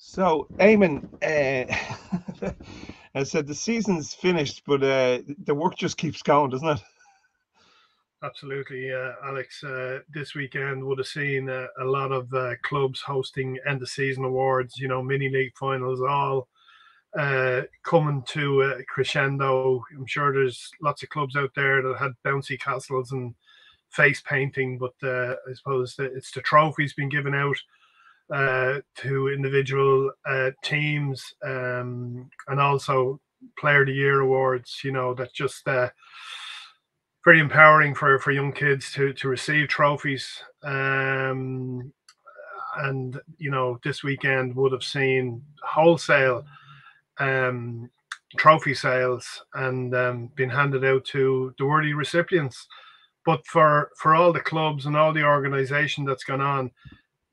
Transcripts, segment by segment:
So, Eamon, uh, I said the season's finished, but uh, the work just keeps going, doesn't it? Absolutely, uh, Alex. Uh, this weekend would have seen uh, a lot of uh, clubs hosting end of season awards. You know, mini league finals, all uh, coming to a crescendo. I'm sure there's lots of clubs out there that had bouncy castles and face painting, but uh, I suppose it's the trophies being given out to individual teams um, and also player of the year awards. You know, that just very empowering for for young kids to to receive trophies. Um, and you know, this weekend would have seen wholesale um, trophy sales and um, been handed out to the worthy recipients. But for for all the clubs and all the organisation that's gone on,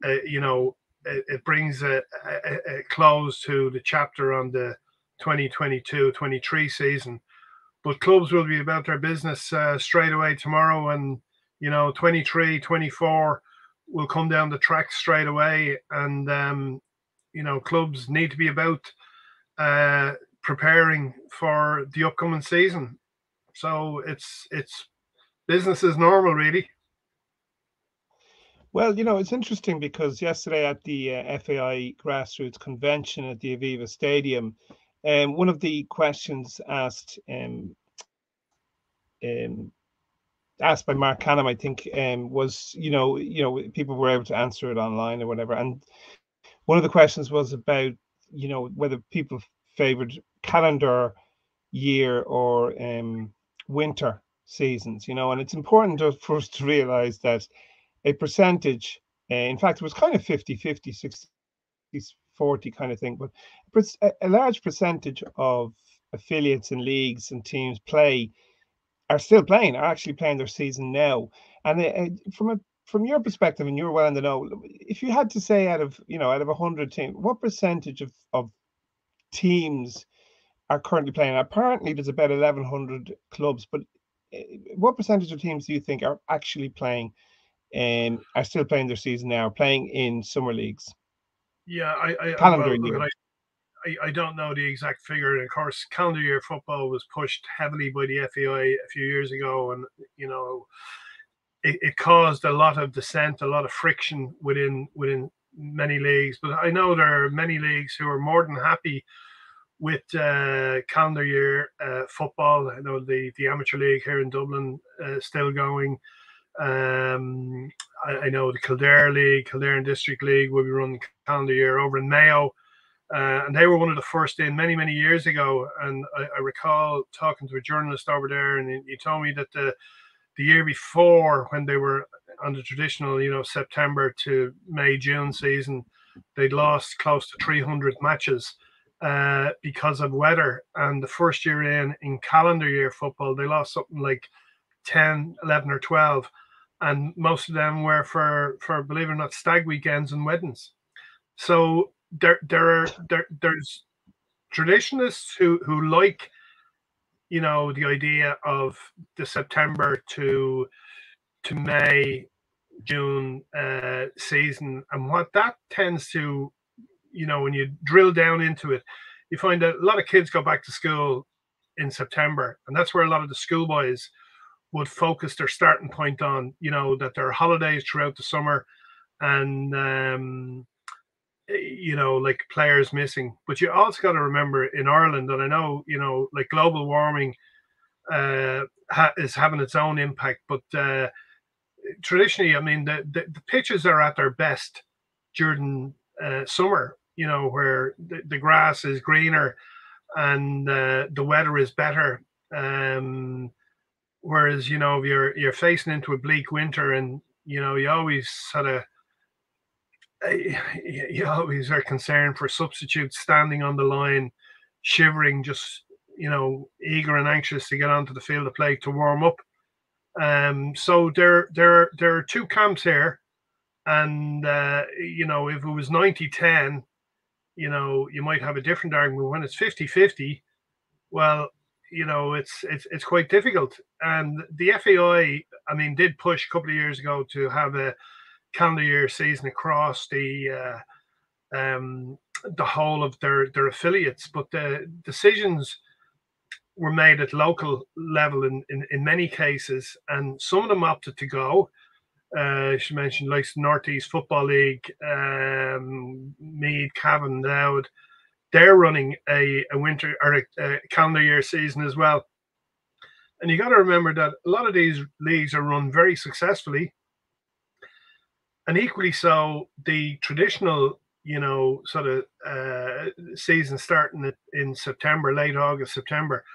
uh, you know, it, brings a, a, a, close to the chapter on the 2022-23 season. But clubs will be about their business uh, straight away tomorrow and you know 23 24 will come down the track straight away. And um, you know clubs need to be about uh, preparing for the upcoming season. So it's it's business as normal really well, you know, it's interesting because yesterday at the uh, FAI grassroots convention at the Aviva Stadium, um, one of the questions asked um, um, asked by Mark Canham, I think, um, was you know you know people were able to answer it online or whatever, and one of the questions was about you know whether people favored calendar year or um, winter seasons, you know, and it's important for us to realize that a percentage, uh, in fact, it was kind of 50 50, 60 40 kind of thing, but a large percentage of affiliates and leagues and teams play are still playing, are actually playing their season now. And uh, from a from your perspective, and you're well in the know, if you had to say out of you know out of hundred teams, what percentage of of teams are currently playing? Apparently, there's about eleven hundred clubs, but what percentage of teams do you think are actually playing and are still playing their season now, playing in summer leagues? Yeah, I, I calendar well, year. I, I don't know the exact figure. And of course, calendar year football was pushed heavily by the FAI a few years ago, and you know, it, it caused a lot of dissent, a lot of friction within within many leagues. But I know there are many leagues who are more than happy with uh, calendar year uh, football. I know the the amateur league here in Dublin uh, still going. Um, I, I, know the Kildare League, Kildare District League will be running calendar year over in Mayo. Uh, and they were one of the first in many, many years ago. And I, I recall talking to a journalist over there, and he, he, told me that the the year before, when they were on the traditional, you know, September to May, June season, they'd lost close to 300 matches uh, because of weather. And the first year in, in calendar year football, they lost something like 10, 11, or 12. And most of them were for, for believe it or not, stag weekends and weddings. So there there are there, there's traditionalists who who like you know the idea of the September to to May June uh, season and what that tends to you know when you drill down into it you find that a lot of kids go back to school in September and that's where a lot of the schoolboys would focus their starting point on you know that there are holidays throughout the summer and um, you know, like players missing. But you also got to remember in Ireland, and I know, you know, like global warming uh, ha- is having its own impact. But uh, traditionally, I mean, the, the, the pitches are at their best during uh, summer, you know, where the, the grass is greener and uh, the weather is better. Um, whereas, you know, you're you're facing into a bleak winter, and you know, you always sort of you always are concerned for substitutes standing on the line, shivering, just you know, eager and anxious to get onto the field of play to warm up. Um, so there, there, there are two camps here, and uh, you know, if it was 90-10, you know, you might have a different argument. When it's 50-50, well, you know, it's it's it's quite difficult. And the FAI, I mean, did push a couple of years ago to have a calendar year season across the uh, um, the whole of their their affiliates, but the decisions were made at local level in, in, in many cases, and some of them opted to go. Uh, she mentioned like Northeast Football League, um, Meath, Cavan, Louth. They're running a, a winter or a, a calendar year season as well. And you got to remember that a lot of these leagues are run very successfully. And equally so, the traditional, you know, sort of uh, season starting in September, late August, September,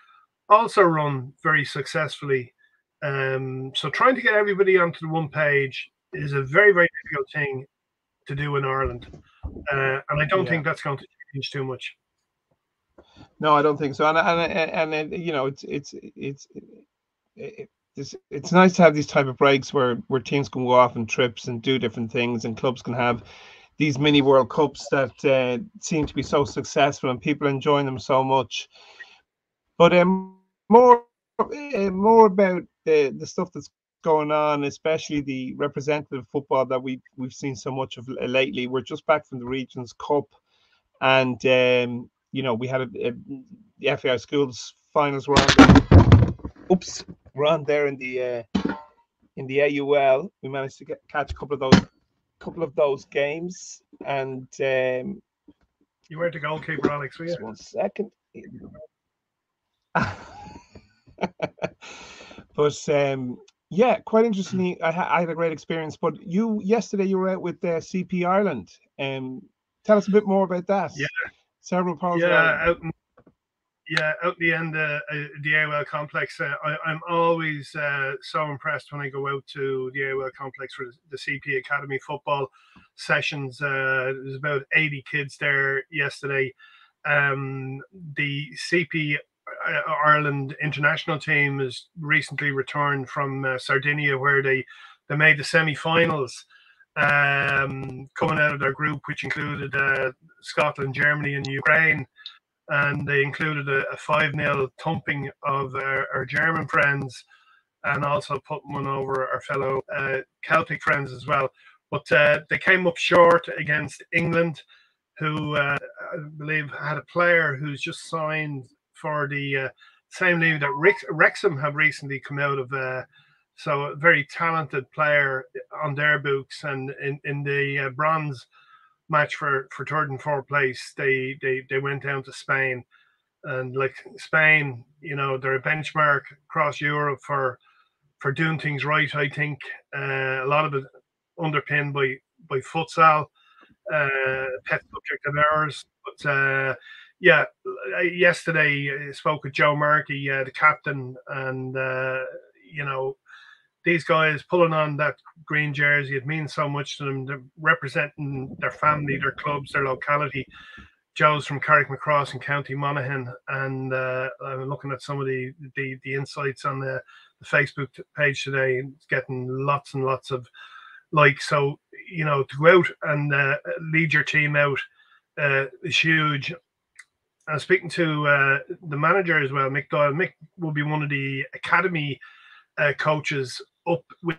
also run very successfully. Um, so trying to get everybody onto the one page is a very, very difficult thing to do in Ireland. Uh, and I don't yeah. think that's going to change too much. No, I don't think so. And and and, and you know, it's it's it's it's it's nice to have these type of breaks where where teams can go off on trips and do different things, and clubs can have these mini World Cups that uh, seem to be so successful and people enjoying them so much. But um, more uh, more about the the stuff that's going on, especially the representative football that we we've seen so much of lately. We're just back from the Regions Cup, and um, you know, we had a, a, the FAI schools finals were on. Oops, we're on there in the uh, in the AUL. We managed to get catch a couple of those couple of those games, and um, you were the goalkeeper, Alex. Were you? One second. but um, yeah, quite interestingly, I, ha- I, had a great experience. But you yesterday you were out with uh, CP Ireland. Um, tell us a bit more about that. Yeah, several pounds. Yeah, out yeah, out the end of uh, the AUL complex. Uh, I, am always uh, so impressed when I go out to the AUL complex for the CP Academy football sessions. Uh, there's about 80 kids there yesterday. Um, the CP uh, Ireland international team has recently returned from uh, Sardinia, where they they made the semi-finals um, coming out of their group, which included uh, Scotland, Germany, and Ukraine. And they included a, 5 0 thumping of our, our, German friends and also putting one over our fellow uh, Celtic friends as well. But uh, they came up short against England, who uh, I believe had a player who's just signed for the uh, same league that Wrexham have recently come out of uh, so a very talented player on their books, and in, in the uh, bronze match for, for third and fourth place, they, they they went down to Spain, and like Spain, you know, they're a benchmark across Europe for for doing things right. I think uh, a lot of it underpinned by by futsal, uh, pet subject of ours, but. Uh, yeah, yesterday I spoke with Joe Markey, uh, the captain, and uh, you know these guys pulling on that green jersey, it means so much to them. They're representing their family, their clubs, their locality. Joe's from Carrickmacross in County Monaghan, and uh, I'm looking at some of the the, the insights on the, the Facebook page today, and getting lots and lots of likes. So you know, to go out and uh, lead your team out uh, is huge. I'm speaking to uh, the manager as well, Mick Doyle. Mick will be one of the academy uh, coaches up with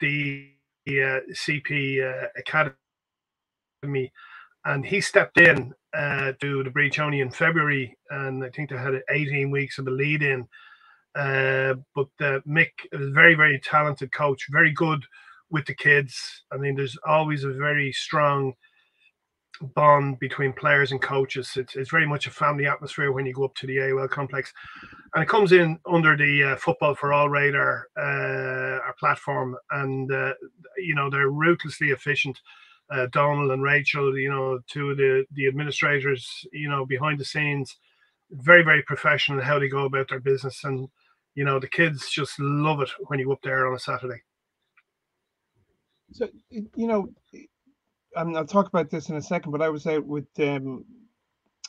the uh, CP uh, Academy, and he stepped in uh, to the breach only in February, and I think they had 18 weeks of a lead in. Uh, but uh, Mick is a very, very talented coach, very good with the kids. I mean, there's always a very strong bond between players and coaches. It's, it's very much a family atmosphere when you go up to the AUL complex, and it comes in under the uh, Football for All radar uh, our platform, and uh, you know they're ruthlessly efficient. Uh, Donald and Rachel, you know, two of the the administrators, you know, behind the scenes, very very professional how they go about their business, and you know the kids just love it when you go up there on a Saturday. So you know um, I'll talk about this in a second, but I was out with um,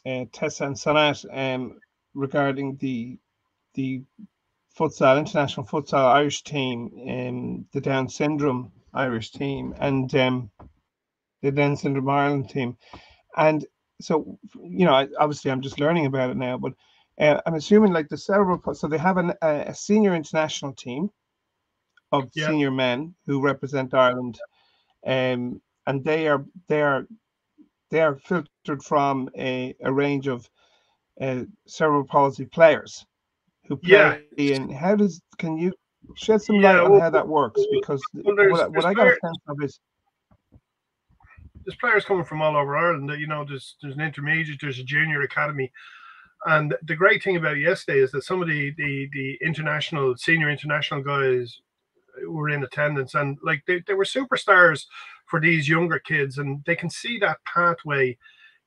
uh, Tessa and Sanat um, regarding the the futsal international futsal Irish team, um, the Down syndrome Irish team, and um, the Down syndrome Ireland team, and so you know, I, obviously, I'm just learning about it now, but uh, I'm assuming like the cerebral. So they have an, a, a senior international team of yeah. senior men who represent Ireland. Um, and they are they are they are filtered from a, a range of uh, cerebral palsy players who play yeah. in. How does can you shed some light yeah, on how that works? Because well, what, what I got a sense of is there's players coming from all over Ireland. You know, there's there's an intermediate, there's a junior academy, and the great thing about yesterday is that some of the the, the international, senior international guys were in attendance, and like they, they were superstars for these younger kids, and they can see that pathway,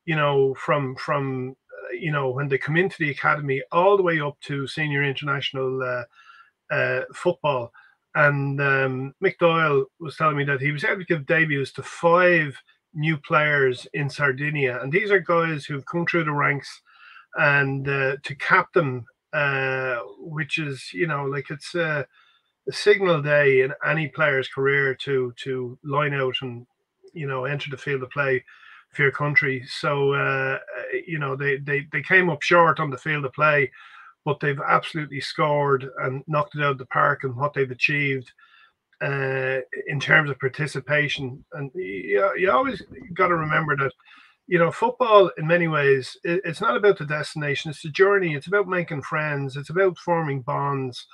you know, from from you know when they come into the academy all the way up to senior international uh, uh, football. And um, Mick Doyle was telling me that he was able to give debuts to five new players in Sardinia, and these are guys who've come through the ranks, and uh, to cap them, uh, which is you know like it's a, signal day in any player's career to to line out and you know enter the field of play for your country. So uh, you know they they they came up short on the field of play, but they've absolutely scored and knocked it out of the park and what they've achieved uh, in terms of participation. And you, you always got to remember that, you know, football in many ways, it, it's not about the destination, it's the journey. It's about making friends, it's about forming bonds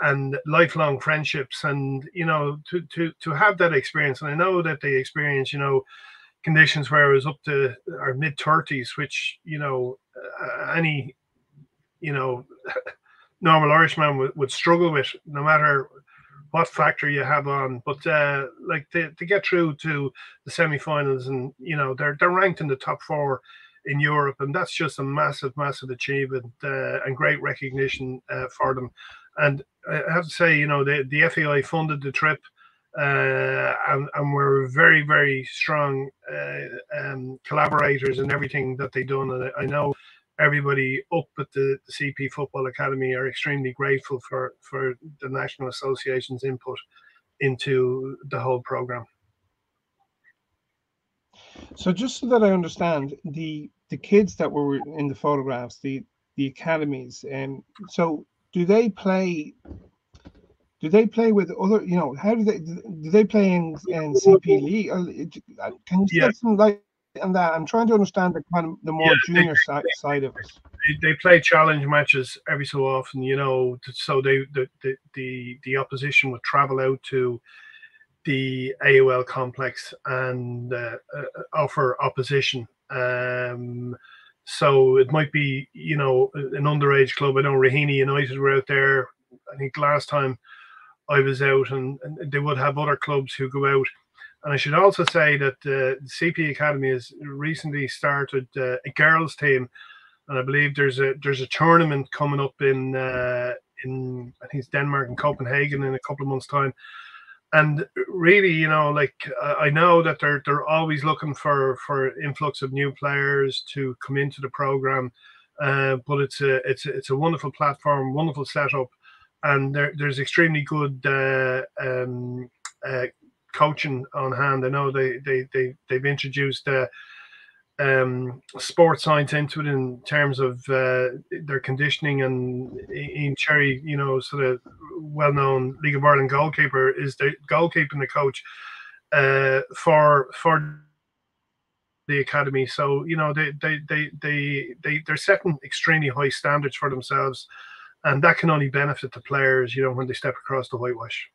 and lifelong friendships. And, you know, to, to, to have that experience, and I know that they experience, you know, conditions where it was up to our mid 30s, which, you know, uh, any, you know, normal Irishman would, would struggle with no matter what factor you have on. But uh, like to, to get through to the semi-finals, and you know they're they're ranked in the top four in Europe, and that's just a massive, massive achievement uh, and great recognition uh, for them. And I have to say, you know, the the FAI funded the trip. Uh, and, and we're very, very strong uh, um, collaborators in everything that they've done. And I know everybody up at the, the, CP Football Academy are extremely grateful for for the National Association's input into the whole program. So just so that I understand, the the kids that were in the photographs, the the academies, and um, so do they play? Do they play with other? You know, how do they do they play in, in CP League? Uh, can you yeah. some light and that. I'm trying to understand the kind of the more yeah, junior they, side, side of it. They, play challenge matches every so often, you know. So they the the the, the opposition would travel out to the AUL complex and uh, uh, offer opposition. Um, so it might be, you know, an underage club. I know Raheny United were out there. I think last time I was out, and, and they would have other clubs who go out and I should also say that uh, the CP Academy has recently started uh, a girls team, and I believe there's a there's a tournament coming up in uh, in I think it's Denmark and Copenhagen in a couple of months' time. And really, you know, like I know that they're they're always looking for for influx of new players to come into the program, uh, but it's a it's a, it's a wonderful platform, wonderful setup, and there, there's extremely good uh, um, uh, coaching on hand. I know they they they they've introduced uh, um, sports science into it in terms of uh, their conditioning. And Ian Cherry, you know, sort of well-known League of Ireland goalkeeper, is the goalkeeping the coach uh, for for the academy. So you know they they they they they they're setting extremely high standards for themselves, and that can only benefit the players. You know when they step across the whitewash.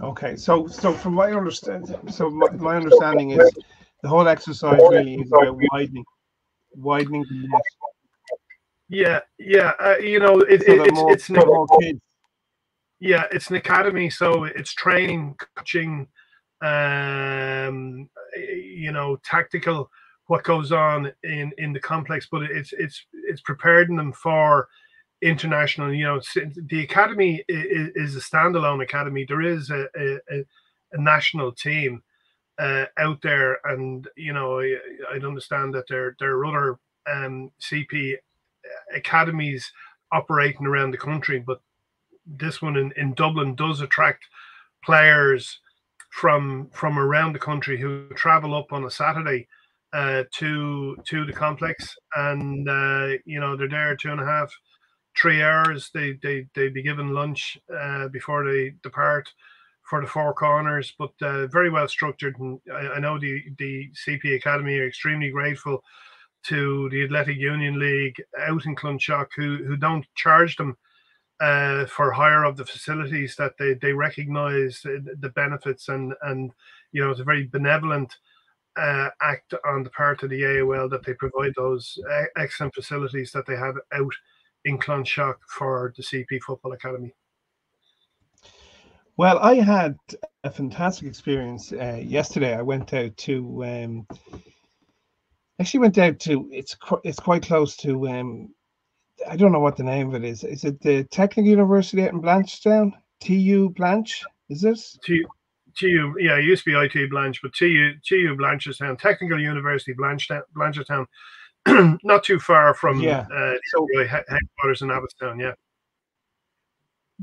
Okay, so so from my understand, so my, my understanding is the whole exercise really is about widening, widening the net. Yeah, yeah, uh, you know, it, so it, it's more, it's an, yeah, it's an academy, so it's training, coaching, um, you know, tactical what goes on in in the complex, but it's it's it's preparing them for international. You know, the academy is, a standalone academy. There is a, a, a national team uh, out there, and you know, I, I understand that there there are other um, CP academies operating around the country, but this one in, in Dublin does attract players from from around the country who travel up on a Saturday uh, to to the complex, and uh, you know they're there two and a half three hours. They they they be given lunch uh, before they depart for the four corners, but uh, very well structured. And I, I, know the the CP Academy are extremely grateful to the Athletic Union League out in Clonshaugh, who who don't charge them uh, for hire of the facilities. That they they recognise the benefits and and you know it's a very benevolent. Uh, act on the part of the AUL that they provide those excellent facilities that they have out in Clonshaugh for the CP Football Academy. Well, I had a fantastic experience uh, yesterday. I went out to um, actually went out to it's it's quite close to um, I don't know what the name of it is. Is it the Technical University out in Blanchardstown? TU Blanche? Is this? TU, TU yeah, it used to be IT Blanche, but TU TU Blanchardstown, Technical University Blanchardstown, Blanchardstown, not too far from yeah. uh, so, headquarters in Abbottstown. Yeah.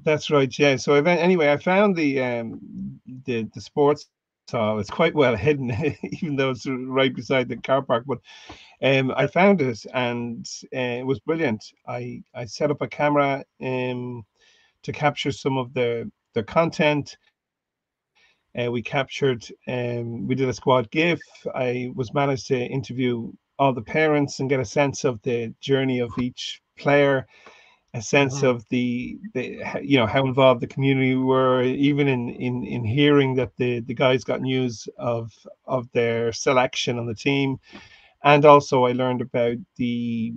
That's right. Yeah. So anyway, I found the um the the sports hall. It's quite well hidden, even though it's right beside the car park. But um, I found it, and uh, it was brilliant. I I set up a camera um to capture some of the the content. Uh, we captured um, we did a squad gif. I was managed to interview all the parents and get a sense of the journey of each player a sense mm-hmm. of the, the you know how involved the community were even in in in hearing that the the guys got news of of their selection on the team and also i learned about the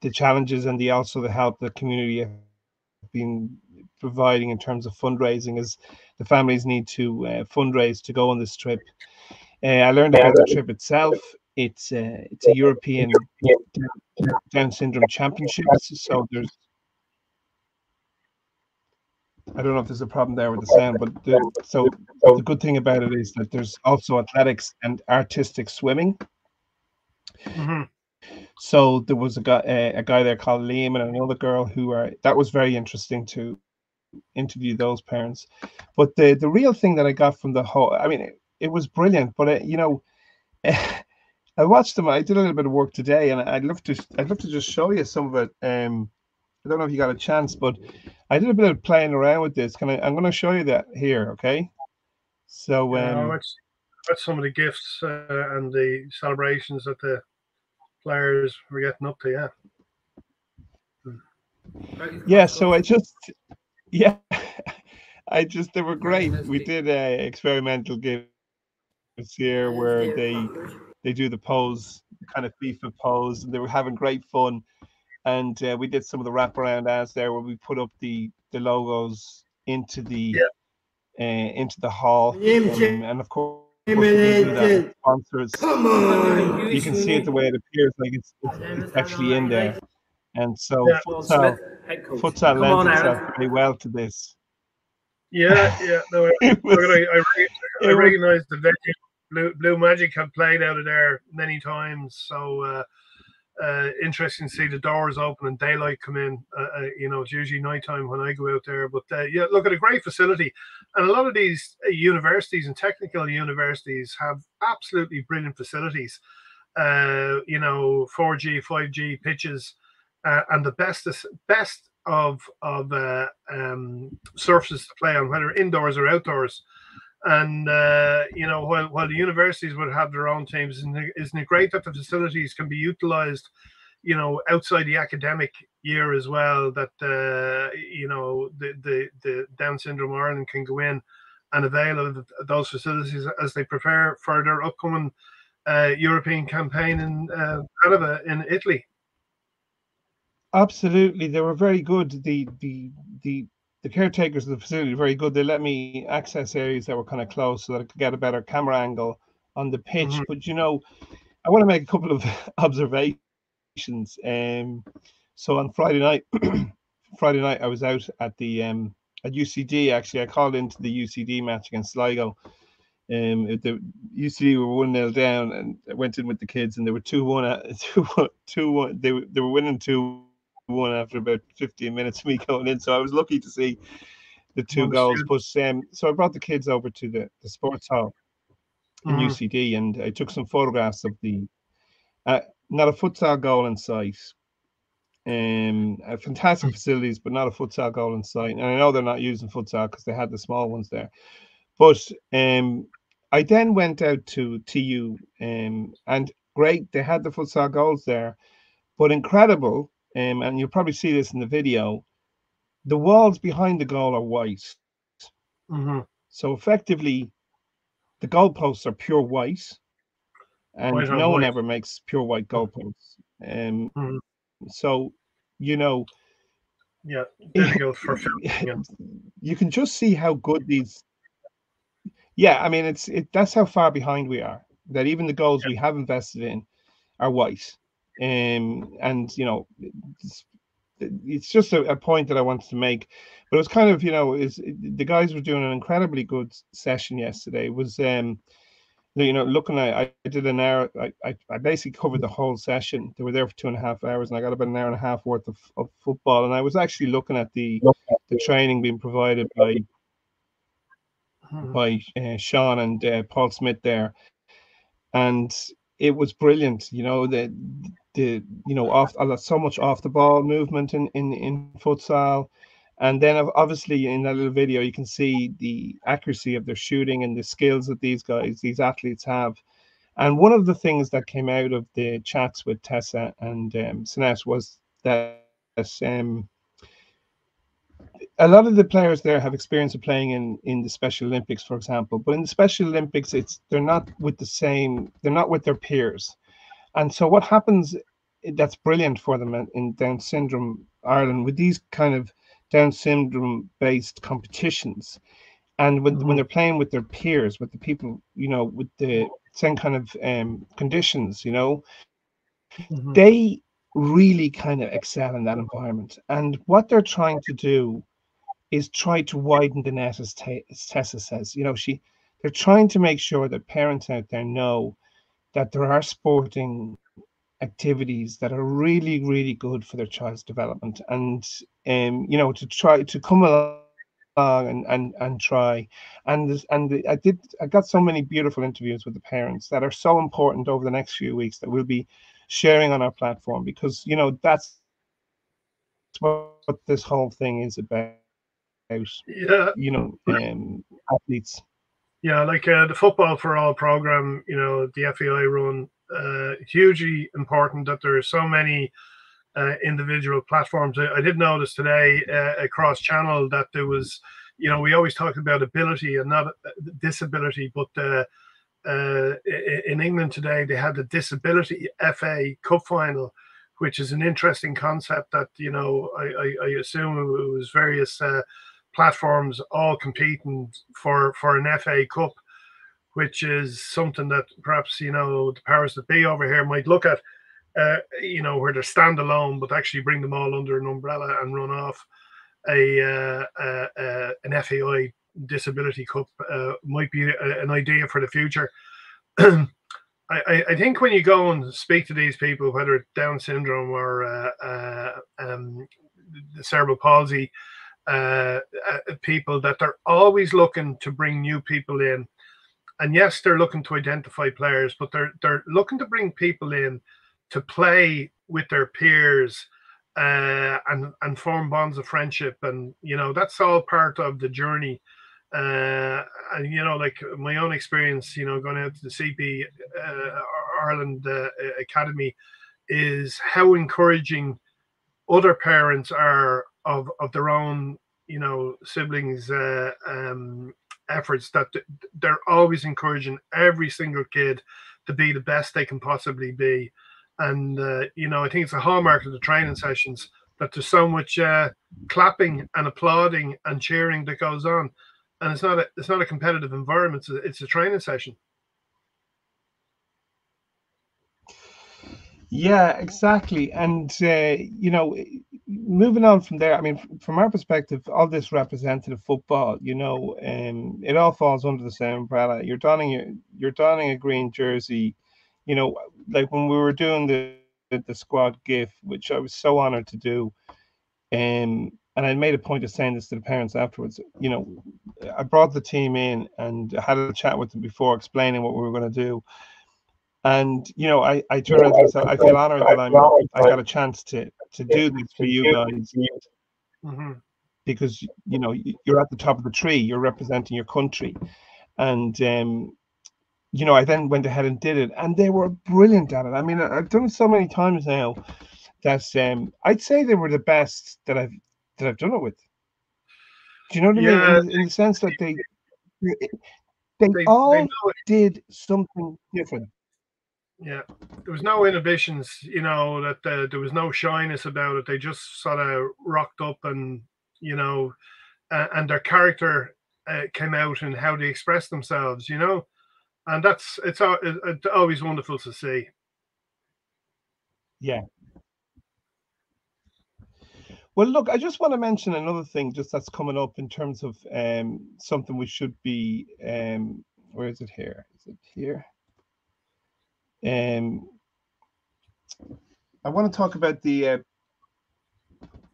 the challenges and the also the help the community have been providing in terms of fundraising as the families need to uh, fundraise to go on this trip uh, i learned about the trip itself it's uh, it's a european down syndrome championships so there's I don't know if there's a problem there with the sound, but the, so the good thing about it is that there's also athletics and artistic swimming. Mm-hmm. So there was a guy, a, a guy there called Liam and another girl who are that was very interesting to interview those parents. But the the real thing that I got from the whole, I mean, it, it was brilliant. But it, you know, I watched them. I did a little bit of work today, and I'd love to I'd love to just show you some of it. Um, I don't know if you got a chance, but I did a bit of playing around with this. Can I? I'm going to show you that here. Okay. So um, yeah, that's some of the gifts uh, and the celebrations that the players were getting up to. Yeah. Yeah. So I just yeah, I just they were great. We did a experimental gifts here where they they do the pose, kind of FIFA pose, and they were having great fun and uh, we did some of the wraparound ads there where we put up the the logos into the yeah. uh, into the hall, um, and of course. sponsors. Come on, you can see it the way it appears, like it's, it's, it's actually in there. And so yeah. futsal, futsal lends itself very well to this. Yeah, yeah. No, I, was, I, I, I recognize the venue. Blue, Blue Magic have played out of there many times, so uh, uh, interesting to see the doors open and daylight come in. Uh, uh, you know, it's usually nighttime when I go out there. But uh, yeah, look at a great facility, and a lot of these uh, universities and technical universities have absolutely brilliant facilities. You know, 4G, 5G pitches, and the best best of of um, surfaces to play on, whether indoors or outdoors. And uh, you know, while while the universities would have their own teams, isn't it great that the facilities can be utilized, you know, outside the academic year as well? That uh, you know, the the the Down syndrome Ireland can go in and avail of those facilities as they prepare for their upcoming uh, European campaign in uh, in Italy. Absolutely, they were very good. The the the the caretakers of the facility were very good. They let me access areas that were kind of close so that I could get a better camera angle on the pitch. Mm-hmm. But you know, I want to make a couple of observations. Um, so on Friday night, Friday night I was out at the um at UCD. Actually, I called into the UCD match against Sligo. Um, the UCD were one 0 down, and I went in with the kids, and they were two one, two one, two one. They they were winning two one after about 15 minutes of me going in. So I was lucky to see the two goals. But um, so I brought the kids over to the, the sports hall in mm-hmm. UCD and I took some photographs of the uh, not a futsal goal in sight. Um, uh, fantastic mm. facilities, but not a futsal goal in sight. And I know they're not using futsal because they had the small ones there. But um, I then went out to TU, um, and great, they had the futsal goals there, but incredible. Um, and you'll probably see this in the video. The walls behind the goal are white. Mm-hmm. So effectively, the goalposts are pure white, and white no one white. ever makes pure white goalposts. Um, mm-hmm. So, you know, yeah, difficult yeah. you can just see how good these. Yeah, I mean, it's it. That's how far behind we are. That even the goals yeah. we have invested in are white, um, and you know, it's, it's just a, a, point that I wanted to make. But it was kind of, you know, is the guys were doing an incredibly good session yesterday. It was um you know, looking at, I did an hour, I, I, I, basically covered the whole session. They were there for two and a half hours, and I got about an hour and a half worth of, of football. And I was actually looking at the the training being provided by by uh, Sean and uh, Paul Smith there, and it was brilliant. You know, the the you know off so much off the ball movement in in in futsal. And then obviously in that little video, you can see the accuracy of their shooting and the skills that these guys, these athletes have. And one of the things that came out of the chats with Tessa and um, was that um, a lot of the players there have experience of playing in in the Special Olympics, for example. But in the Special Olympics, it's they're not with the same, they're not with their peers. And so what happens that's brilliant for them in, in Down syndrome Ireland with these kind of down syndrome based competitions and when, mm-hmm. when they're playing with their peers with the people you know with the same kind of um, conditions you know mm-hmm. they really kind of excel in that environment and what they're trying to do is try to widen the net as, as tessa says you know she they're trying to make sure that parents out there know that there are sporting activities that are really really good for their child's development. And um you know to try to come along and and and try. And and i did i got so many beautiful interviews with the parents that are so important over the next few weeks that we'll be sharing on our platform because you know that's what this whole thing is about. Yeah. You know um athletes yeah like uh, the football for all program you know the fai run uh, hugely important that there are so many uh, individual platforms. I, I, did notice today uh, across channel that there was, you know, we always talk about ability and not uh, disability, but uh, uh, in England today they had the disability FA Cup final, which is an interesting concept that you know I, I, I assume it was various platforms all competing for for an FA Cup which is something that perhaps you know the powers that be over here might look at. Uh, you know, where they're standalone, but actually bring them all under an umbrella and run off a uh, uh, uh an FAI Disability Cup uh, might be a, an idea for the future. I, I, think when you go and speak to these people, whether it's Down syndrome or uh, um, the cerebral palsy, people that they're always looking to bring new people in and yes, they're looking to identify players, but they're they're looking to bring people in to play with their peers uh, and and form bonds of friendship, and you know that's all part of the journey. Uh, and you know, like my own experience, you know, going out to the CP uh, Ireland uh, Academy is how encouraging other parents are of of their own, you know, siblings uh, um, efforts that they're always encouraging every single kid to be the best they can possibly be. And, uh, you know, I think it's a hallmark of the training sessions that there's so much uh, clapping and applauding and cheering that goes on. And it's not a, it's not a competitive environment. It's a, it's a training session. Yeah, exactly. And, uh, you know, moving on from there, I mean, from our perspective, all this representative football, you know, um, it all falls under the same umbrella. You're donning your, you're donning a green jersey, you know, like when we were doing the the squad GIF, which I was so honored to do, um, and I made a point of saying this to the parents afterwards. You know, I brought the team in and had a chat with them before, explaining what we were going to do and you know, I I turn around and say, I feel honored that I'm I got a chance to to do this for you guys. Mm-hmm. Because you know you're at the top of the tree, you're representing your country, and um, you know, I then went ahead and did it, and they were brilliant at it. I mean, I've done it so many times now that um, I'd say they were the best that I've that I've done it with. Do you know what yeah, I mean? In, in, the sense that they they, they all they did something different. Yeah, there was no inhibitions. You know that uh, there was no shyness about it. They just sort of rocked up, and you know, uh, and their character uh, came out and how they expressed themselves. You know, and that's it's, it's always wonderful to see. Yeah. Well, look, I just want to mention another thing, just that's coming up in terms of um, something we should be. Um, where is it here? Is it here? Um, I want to talk about the uh,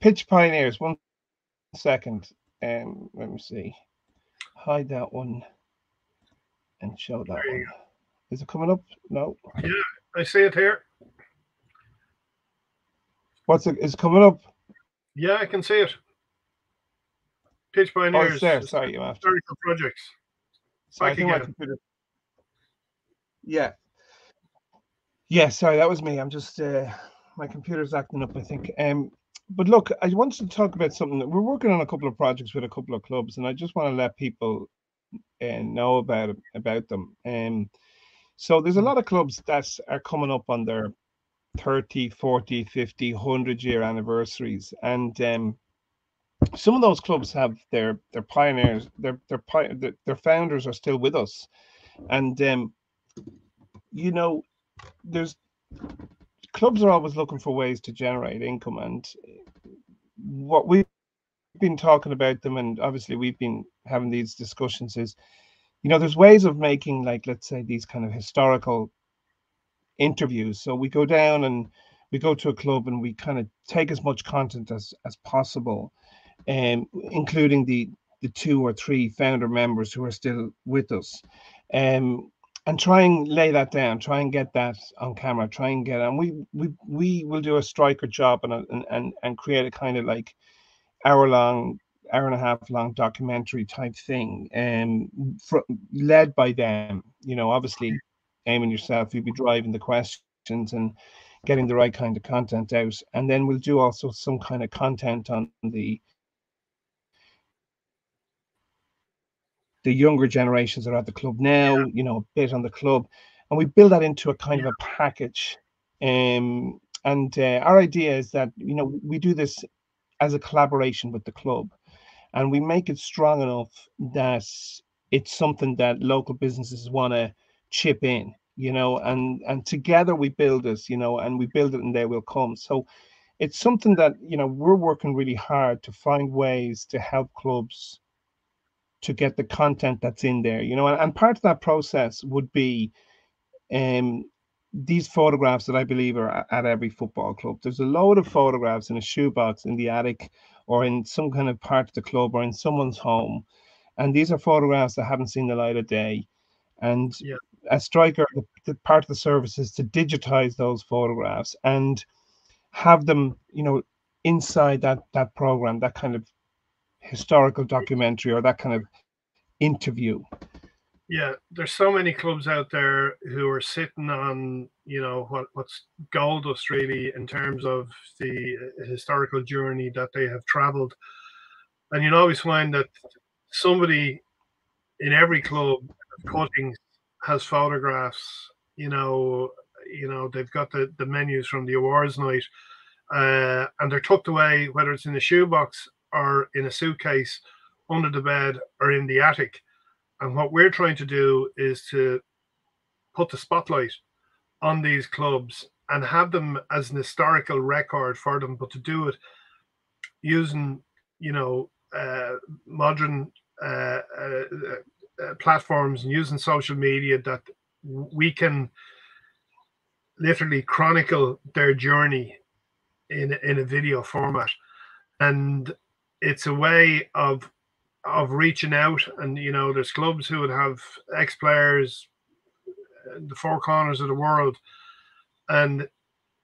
pitch pioneers. One second. Um, let me see. Hide that one and show that one. Is it coming up? No. Yeah, I see it here. What's it? Is it coming up? Yeah, I can see it. Pitch Pioneers. Oh, there. Sorry, you have historical projects. Sorry, I think my computer. Yeah. Yeah, sorry, that was me. I'm just uh, my computer's acting up. I think. Um, but look, I wanted to talk about something. We're working on a couple of projects with a couple of clubs, and I just want to let people and know about it, about them. Um, so there's a mm. lot of clubs that are coming up on their 30, 40, 50, 100 year anniversaries. And um, some of those clubs have their their pioneers, their their their founders are still with us. And um, you know, there's clubs are always looking for ways to generate income and what we've been talking about them and obviously we've been having these discussions is you know there's ways of making like let's say these kind of historical interviews. So we go down and we go to a club and we kind of take as much content as as possible um, including the the two or three founder members who are still with us. Um, and try and lay that down try and get that on camera try and get and we we we will do a striker job and and and, and create a kind of like hour long hour and a half long documentary type thing, um, for, led by them. You know, obviously, aiming yourself, you'll be driving the questions and getting the right kind of content out. And then we'll do also some kind of content on the the younger generations that are at the club now, yeah. you know, a bit on the club. And we build that into a kind yeah. of a package. Um, and uh, our idea is that, you know, we do this as a collaboration with the club and we make it strong enough that it's something that local businesses want to chip in you know and and together we build this you know and we build it and they will come so it's something that you know we're working really hard to find ways to help clubs to get the content that's in there you know and, and part of that process would be um these photographs that I believe are at every football club. There's a load of photographs in a shoebox in the attic or in some kind of part of the club or in someone's home. And these are photographs that haven't seen the light of day. And yeah. a striker, the, the part of the service is to digitize those photographs and have them, you know, inside that that program, that kind of historical documentary or that kind of interview. Yeah, there's so many clubs out there who are sitting on, you know, what what's gold dust really in terms of the uh, historical journey that they have traveled. And you'll always find that somebody in every club cutting has photographs, you know, you know, they've got the, the menus from the awards night, uh, and they're tucked away, whether it's in the shoebox or in a suitcase under the bed or in the attic. And what we're trying to do is to put the spotlight on these clubs and have them as an historical record for them, but to do it using, you know, uh, modern uh, uh, uh platforms and using social media that we can literally chronicle their journey in in a video format, and it's a way of of reaching out. And you know there's clubs who would have ex players the four corners of the world. And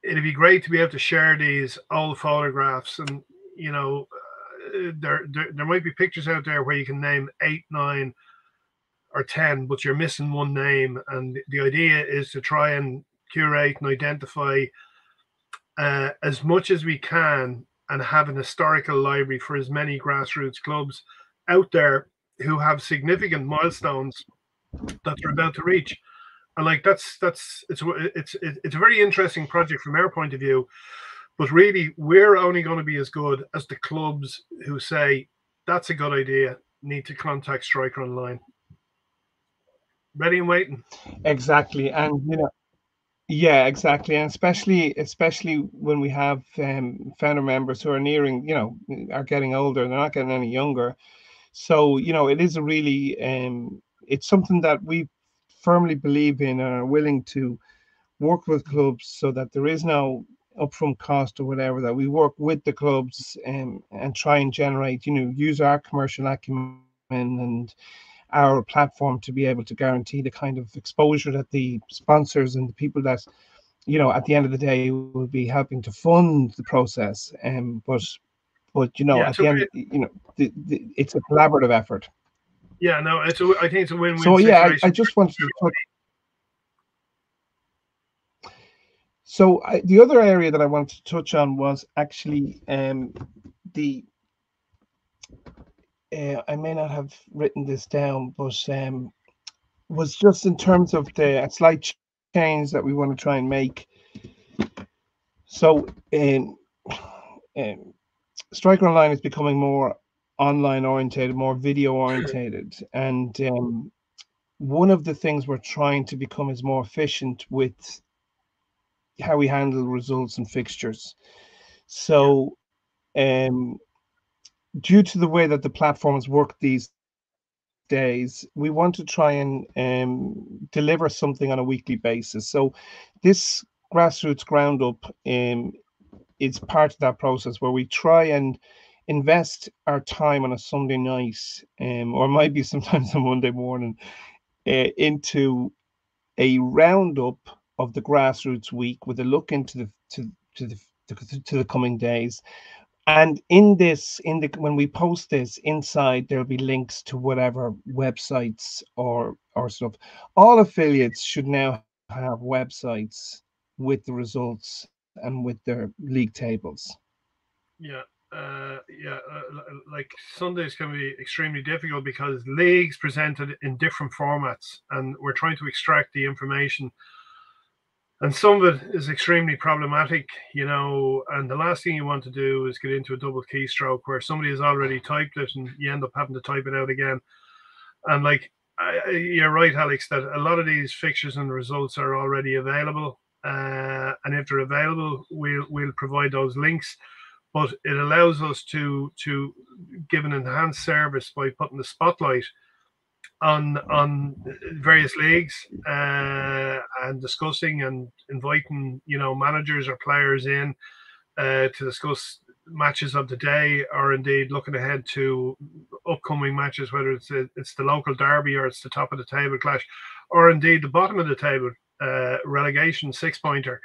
it'd be great to be able to share these old photographs. And you know uh, there, there there might be pictures out there where you can name eight nine or 10, but you're missing one name. And the idea is to try and curate and identify uh, as much as we can and have an historical library for as many grassroots clubs out there who have significant milestones that they're about to reach. And like that's that's it's it's it's a very interesting project from our point of view, but really we're only going to be as good as the clubs who say that's a good idea. Need to contact Striker Online. Ready and waiting. Exactly, and you know yeah, exactly, and especially especially when we have um, founder members who are nearing, you know, are getting older. They're not getting any younger, so you know, it is a really um, it's something that we firmly believe in and are willing to work with clubs so that there is no upfront cost or whatever. That we work with the clubs and um, and try and generate, you know, use our commercial acumen and our platform to be able to guarantee the kind of exposure that the sponsors and the people that you know at the end of the day will be helping to fund the process. Um but but you know yeah, at the end you know the, the, it's a collaborative effort. Yeah no it's a, i think it's a win-win so yeah I, I, just wanted to talk so I, the other area that i wanted to touch on was actually um the uh, I may not have written this down, but um, was just in terms of the slight change that we want to try and make. So, in um, Striker Online is becoming more online orientated, more video orientated, and um, one of the things we're trying to become is more efficient with how we handle results and fixtures. So, um, due to the way that the platforms work these days, we want to try and um, deliver something on a weekly basis. So this grassroots ground up um, is part of that process where we try and invest our time on a Sunday night, um, or might be sometimes a Monday morning, uh, into a roundup of the grassroots week with a look into the to, to the to the coming days and in this, in the when we post this inside, there'll be links to whatever websites or or stuff. All affiliates should now have websites with the results and with their league tables. Yeah, uh, yeah, uh, like Sundays can be extremely difficult because leagues presented in different formats, and we're trying to extract the information and some of it is extremely problematic, you know. And the last thing you want to do is get into a double keystroke where somebody has already typed it and you end up having to type it out again. And like I, you're right, Alex, that a lot of these fixtures and results are already available. Uh, and if they're available, we'll we'll provide those links. But it allows us to to give an enhanced service by putting the spotlight on on various leagues uh, and discussing and inviting you know managers or players in uh, to discuss matches of the day or indeed looking ahead to upcoming matches whether it's a, it's the local derby or it's the top of the table clash or indeed the bottom of the table uh, relegation six pointer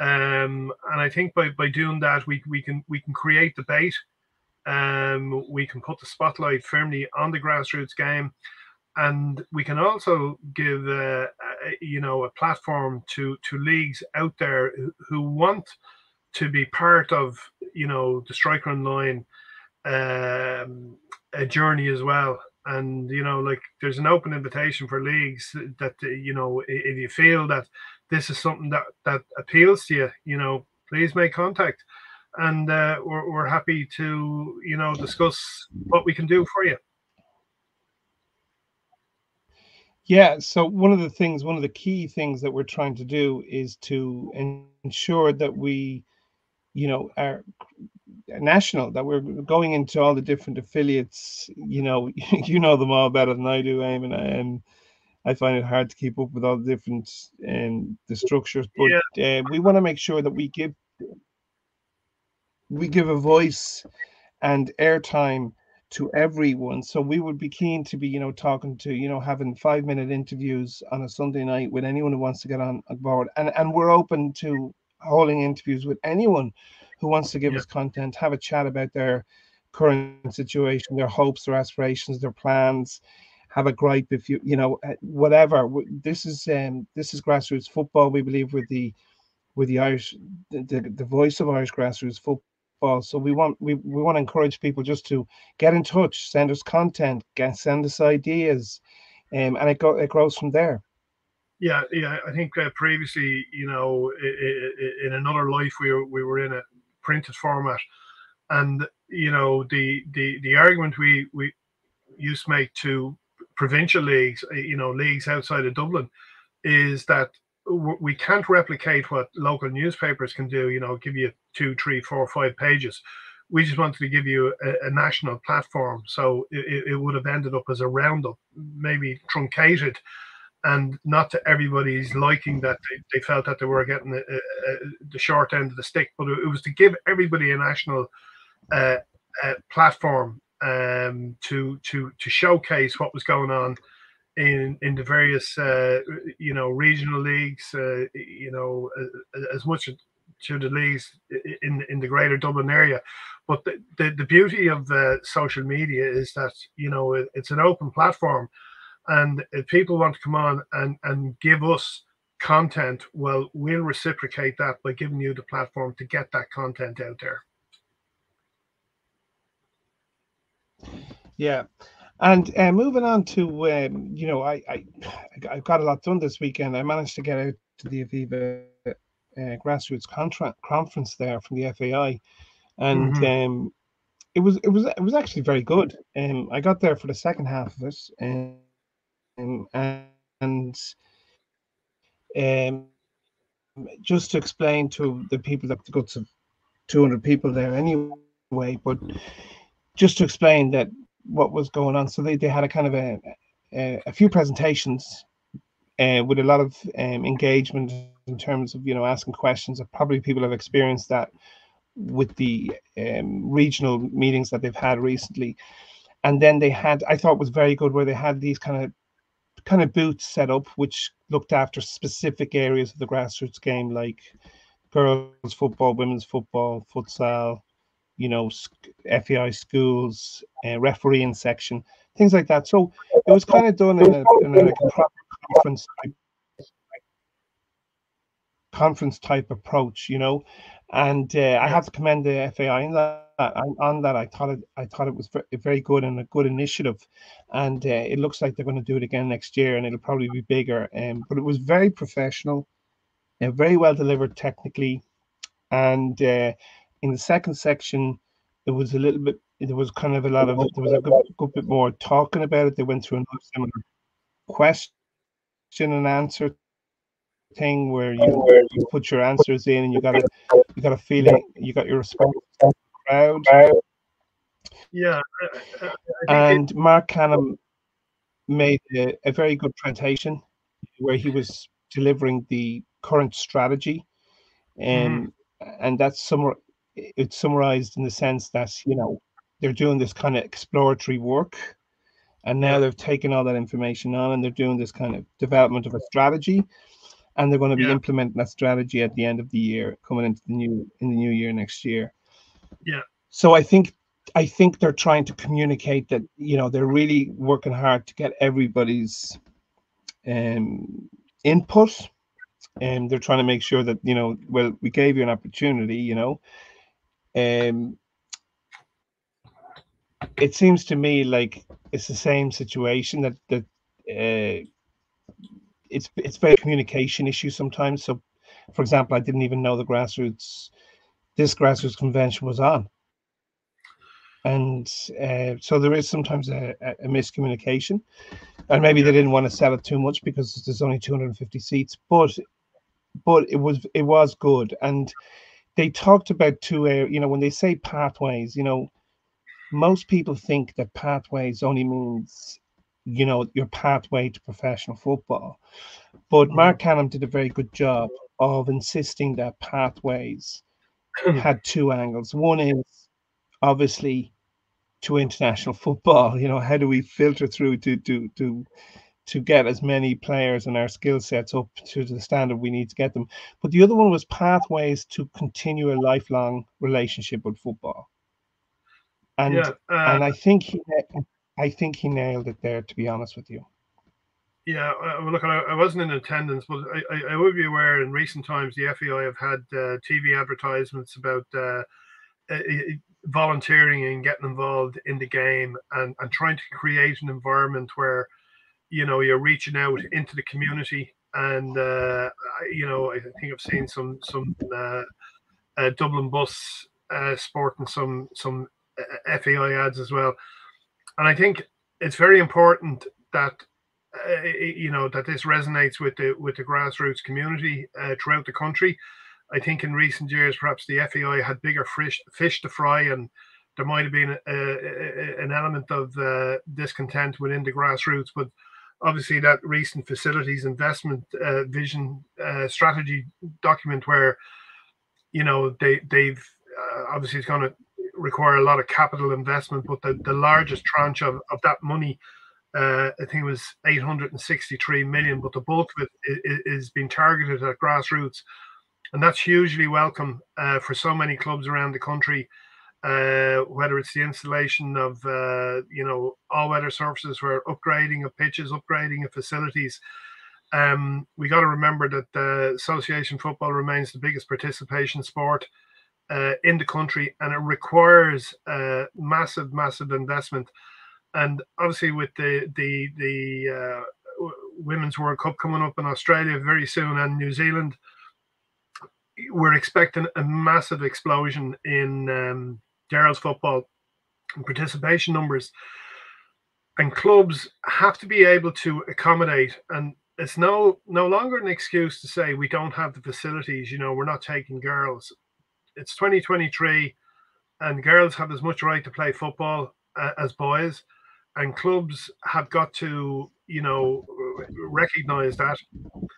um, and I think by, by doing that we, we can we can create debate. Um, we can put the spotlight firmly on the grassroots game and we can also give uh, you know a platform to to leagues out there who want to be part of you know the striker online um, a journey as well. And you know like there's an open invitation for leagues that you know if you feel that this is something that that appeals to you you know please make contact. And uh, we're, we're happy to you know discuss what we can do for you Yeah, so one of the things, one of the key things that we're trying to do is to ensure that we, you know, are national, that we're going into all the different affiliates. You know, you know them all better than I do, Eamon, and I find it hard to keep up with all the different and um, the structures. But yeah. uh, we want to make sure that we give we give a voice and airtime to everyone. So we would be keen to be, you know, talking to, you know, having five minute interviews on a Sunday night with anyone who wants to get on board. And and we're open to holding interviews with anyone who wants to give yeah. us content, have a chat about their current situation, their hopes, their aspirations, their plans, have a gripe if you you know uh, whatever this is um this is grassroots football we believe with the with the irish the, the, the voice of irish grassroots football so we want we, we want to encourage people just to get in touch send us content get send us ideas um, and it go it grows from there. Yeah yeah i think uh, previously you know in, another life we were, we were in a printed format. And you know the the the argument we we used to make to provincial leagues, you know, leagues outside of Dublin, is that we can't replicate what local newspapers can do. You know, give you two, three, four, five pages. We just wanted to give you a, a national platform, so it, it, would have ended up as a roundup, maybe truncated, and not to everybody's liking that they, they felt that they were getting a, a, the short end of the stick. But it was to give everybody a national uh, uh, platform um, to to to showcase what was going on in in the various uh, you know regional leagues. Uh, you know, as much to the leagues in in the greater Dublin area. But the, the, the beauty of uh, social media is that you know it, it's an open platform, and if people want to come on and and give us content, well, we'll reciprocate that by giving you the platform to get that content out there. Yeah. And uh, moving on to, um, you know, I, I I got a lot done this weekend. I managed to get out to the Aviva uh, grassroots contra- conference there from the FAI, and mm-hmm. um, it was it was it was actually very good. Um, I got there for the second half of it, um, and um, just to explain to the people that the guts of 200 people there anyway, but just to explain that what was going on. So they, they had a kind of a, a, a few presentations uh, with a lot of um, engagement in terms of you know asking questions. Probably people have experienced that with the um, regional meetings that they've had recently. And then they had, I thought was very good, where they had these kind of kind of booths set up, which looked after specific areas of the grassroots game, like girls football, women's football, futsal, you know, FAI schools, uh, refereeing section, things like that. So it was kind of done in a, in a, like conference type, conference type approach, you know. And uh, I have to commend the FAI on that. On that, I thought it, I thought it was very good and a good initiative, and uh, it looks like they're going to do it again next year, and it'll probably be bigger. Um, but it was very professional, uh, very well delivered technically, and uh, in the second section, it was a little bit. There was kind of a lot of. There was a good, good bit more talking about it. They went through another similar question and answer thing where you you put your answers in and you got a you got a feeling you got your response crowd. Yeah. and Marc Canham made a, a, very good presentation where he was delivering the current strategy, and mm. and that's somewhere it's summarized in the sense that you know they're doing this kind of exploratory work and now they've taken all that information on and they're doing this kind of development of a strategy and they're going to be yeah. implementing that strategy at the end of the year coming into the new in the new year next year yeah so i think i think they're trying to communicate that you know they're really working hard to get everybody's um input and they're trying to make sure that you know well we gave you an opportunity you know um, it seems to me like it's the same situation that that uh, it's it's very communication issue sometimes. So, for example, I didn't even know the grassroots this grassroots convention was on, and uh, so there is sometimes a, a, miscommunication, and maybe they didn't want to sell it too much because there's only 250 seats, but but it was it was good. And they talked about two areas. You know, when they say pathways, you know, most people think that pathways only means, you know, your pathway to professional football. But mm-hmm. Marc Canham did a very good job of insisting that pathways had two angles. One is obviously to international football. You know, how do we filter through to to to to get as many players and our skill sets up to the standard we need to get them. But the other one was pathways to continue a lifelong relationship with football. And uh, and I think he I think he nailed it there. To be honest with you. Yeah, uh, look, I, wasn't in attendance, but I, I, I, would be aware in recent times the FAI have had uh, TV advertisements about uh, volunteering and getting involved in the game and, and trying to create an environment where you know you're reaching out into the community and uh, you know I think I've seen some some uh, uh, Dublin bus uh, sporting some some uh, FAI ads as well, and I think it's very important that uh, you know that this resonates with the with the grassroots community throughout the country. I think in recent years, perhaps the FAI had bigger fish, fish to fry, and there might have been a, a, an element of discontent within the grassroots. But obviously, that recent facilities investment uh, vision uh, strategy document, where you know they they've uh, obviously it's going to require a lot of capital investment, but the, the largest tranche of, of that money. Uh, I think it was 863 million, but the bulk of it is, is being targeted at grassroots and that's hugely welcome uh, for so many clubs around the country. Uh, whether it's the installation of uh, you know all weather surfaces for upgrading of pitches, upgrading of facilities. Um, we got to remember that association football remains the biggest participation sport uh, in the country, and it requires uh, massive, massive investment. And obviously, with the the the uh, Women's World Cup coming up in Australia very soon and New Zealand, we're expecting a massive explosion in um, girls football participation numbers, and clubs have to be able to accommodate. And it's no no longer an excuse to say we don't have the facilities. You know, we're not taking girls. It's 2023, and girls have as much right to play football uh, as boys, and clubs have got to you know recognize that And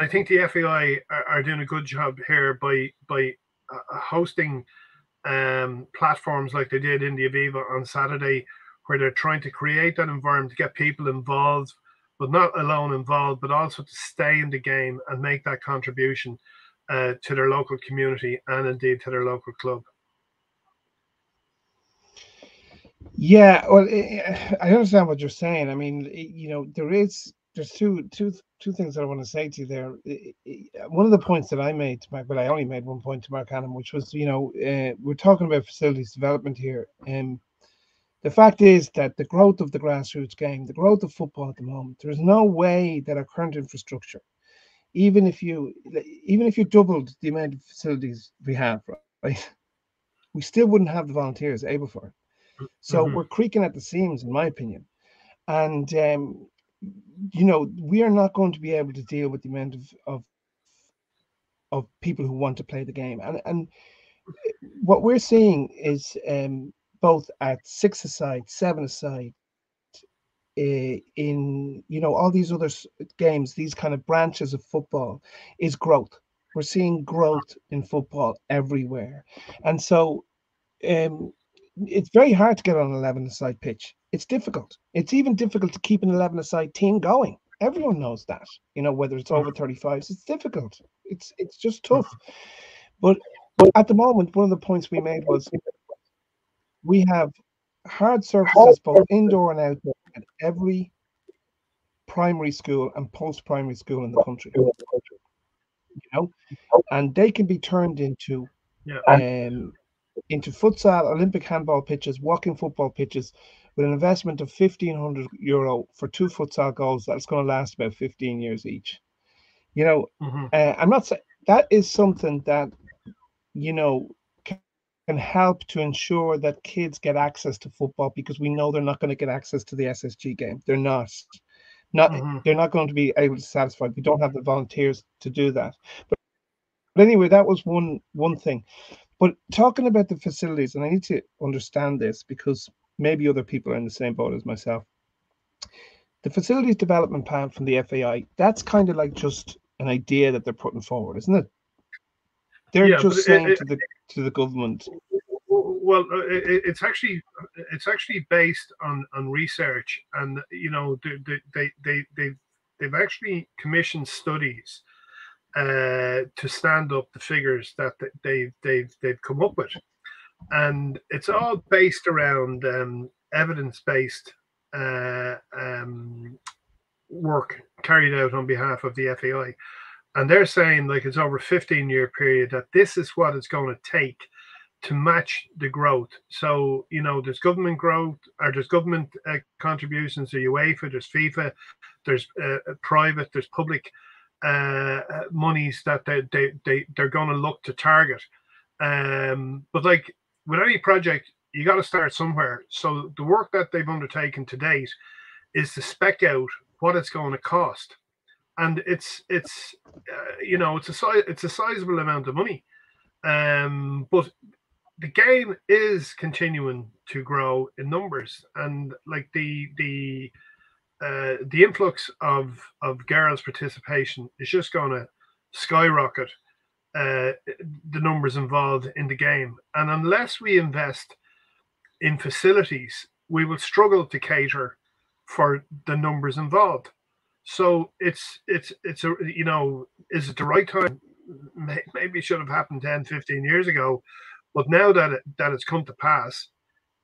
I think the FAI are, are, doing a good job here by by uh, hosting um, platforms like they did in the Aviva on Saturday, where they're trying to create that environment to get people involved, but not alone involved, but also to stay in the game and make that contribution uh, to their local community and indeed to their local club. Yeah, well, I understand what you're saying. I mean, you know, there is there's two two two things that I want to say to you there. One of the points that I made to Mark, but I only made one point to Marc Canham, which was, you know, uh, we're talking about facilities development here. And um, the fact is that the growth of the grassroots game, the growth of football at the moment, there's no way that our current infrastructure, even if you even if you doubled the amount of facilities we have, right, we still wouldn't have the volunteers able for it. So mm-hmm. we're creaking at the seams, in my opinion. And um, you know, we are not going to be able to deal with the amount of of, of people who want to play the game. And and what we're seeing is um, both at six aside, seven aside, uh, in you know all these other games, these kind of branches of football, is growth. We're seeing growth in football everywhere, and so um, it's very hard to get on an 11 aside pitch. It's difficult. It's even difficult to keep an 11 aside team going. Everyone knows that, you know, whether it's over 35s, it's difficult. It's it's just tough. But, but at the moment, one of the points we made was we have hard surfaces both indoor and outdoor at every primary school and post primary school in the country. You know, and they can be turned into yeah. um, into futsal, Olympic handball pitches, walking football pitches, with an investment of fifteen hundred euro for two futsal goals. That's going to last about fifteen years each. You know, mm-hmm. uh, I'm not saying that is something that you know can help to ensure that kids get access to football because we know they're not going to get access to the SSG game. They're not. Not mm-hmm. they're not going to be able to satisfy. We don't have the volunteers to do that. But, but anyway, that was one one thing. But talking about the facilities, and I need to understand this because maybe other people are in the same boat as myself. The facilities development plan from the FAI, that's kind of like just an idea that they're putting forward, isn't it? They're yeah, just saying it, to the to the government. Well, uh, it, it's actually it's actually based on on research, and you know they they they they they've actually commissioned studies uh, to stand up the figures that they've they've they've come up with, and it's all based around um, evidence based uh, um, work carried out on behalf of the FAI. And they're saying, like, it's over a 15 year period that this is what it's going to take to match the growth. So, you know, there's government growth, or there's government uh, contributions to UEFA, there's FIFA, there's uh, private, there's public uh, monies that they, they, they, they're going to look to target. Um, but like with any project, you got to start somewhere. So the work that they've undertaken to date is to spec out what it's going to cost, and it's it's uh, you know it's a it's a sizable amount of money, um, but the game is continuing to grow in numbers, and like the the uh, the influx of of girls' participation is just going to skyrocket uh, the numbers involved in the game. And unless we invest in facilities, we will struggle to cater for the numbers involved. So it's it's it's a you know is it the right time? Maybe it should have happened 10, 15 years ago, but now that it, that it's come to pass,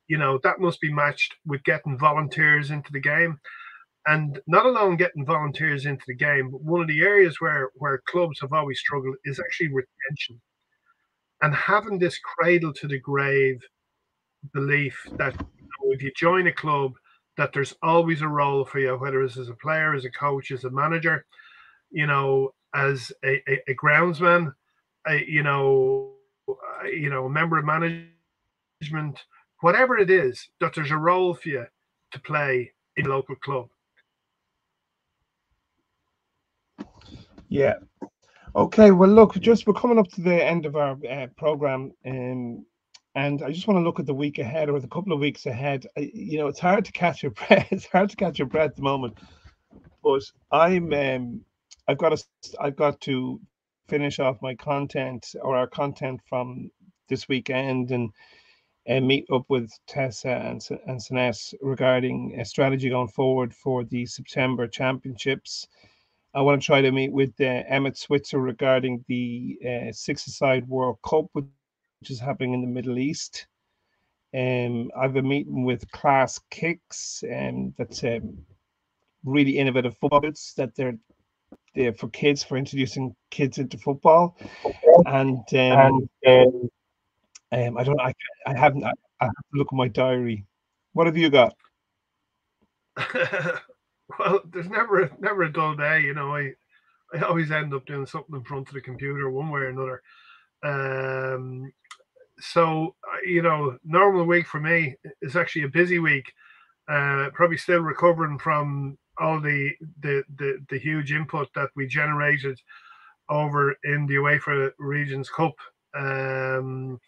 you know that must be matched with getting volunteers into the game and not alone getting volunteers into the game, but one of the areas where where clubs have always struggled is actually retention, and having this cradle to the grave belief that you know, if you join a club, that there's always a role for you, whether it's as a player, as a coach, as a manager, you know, as a, a, a groundsman, a, you know, a, you know, a member of management, whatever it is, that there's a role for you to play in a local club Yeah. Okay. Well, look, just we're coming up to the end of our uh, program, um, and I just want to look at the week ahead or the couple of weeks ahead. I, you know, it's hard to catch your breath. It's hard to catch your breath at the moment, but I'm um, I've got to I've got to finish off my content or our content from this weekend and and meet up with Tessa and and Sanette regarding a strategy going forward for the September championships. I want to try to meet with uh, Emmett Switzer regarding the uh, six-a-side World Cup, which is happening in the Middle East. Um, I've a meeting with Class Kicks, and um, that's um, really innovative football bits that they're they're for kids for introducing kids into football. And um, um, um I don't I I haven't I, I have to look at my diary. What have you got? well, there's never never a dull day. You know, I I always end up doing something in front of the computer one way or another. Um, so you know, normal week for me is actually a busy week. Uh, probably still recovering from all the, the the the huge input that we generated over in the UEFA Regions Cup. Um,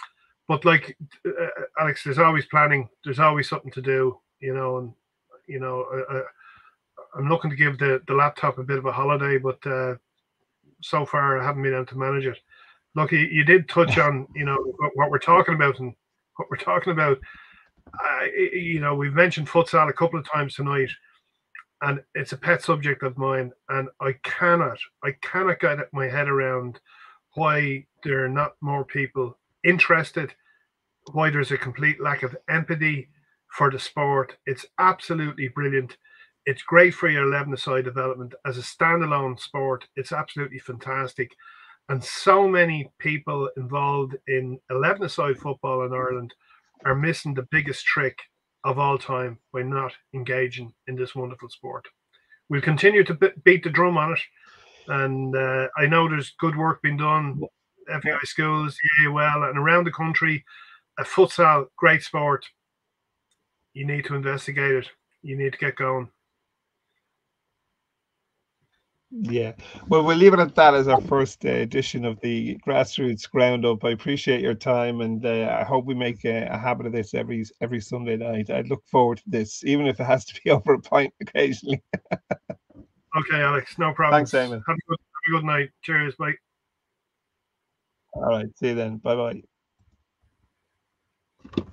but like uh, Alex, there's always planning. There's always something to do. You know, and you know, uh, uh I'm looking to give the, the laptop a bit of a holiday, but uh, so far I haven't been able to manage it. Look, you, you did touch on you know what, what, we're talking about and what we're talking about. Uh, you know, we've mentioned futsal a couple of times tonight, and it's a pet subject of mine, and I cannot, I cannot get my head around why there are not more people interested, why there's a complete lack of empathy for the sport. It's absolutely brilliant it's great for your 11 side development as a standalone sport. It's absolutely fantastic. And so many people involved in 11 side football in Ireland are missing the biggest trick of all time by not engaging in this wonderful sport. We'll continue to beat the drum on it. And uh, I know there's good work being done, FAI schools, well, and around the country. A futsal, great sport. You need to investigate it. You need to get going. Yeah, well, we'll leave it at that as our first uh, edition of the grassroots ground up. I appreciate your time, and uh, I hope we make a, a, habit of this every every Sunday night. I look forward to this, even if it has to be over a pint occasionally. okay, Alex, no problem. Thanks, Eamon. Have a good, have a good night. Cheers, bye. All right, see you then. Bye bye.